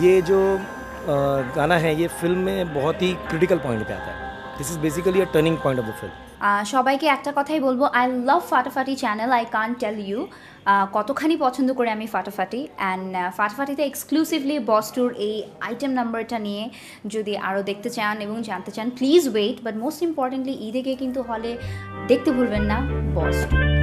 ये जो गाना है, ये फिल्म में बहुत ही क्रिटिकल पॉइंट पे आता है। This is basically a turning point of the film সবাইকে একটা কথাই বলব I love Phataphati channel I can tell you কতখানি পছন্দ করে আমি ফাটাফাটি অ্যান্ড ফাটাফাটিতে এক্সক্লুসিভলি বস টুর এই আইটেম নাম্বারটা নিয়ে যদি আরও দেখতে চান এবং জানতে চান please wait but most importantly ঈদেকে কিন্তু হলে দেখতে ভুলবেন না বস্টুর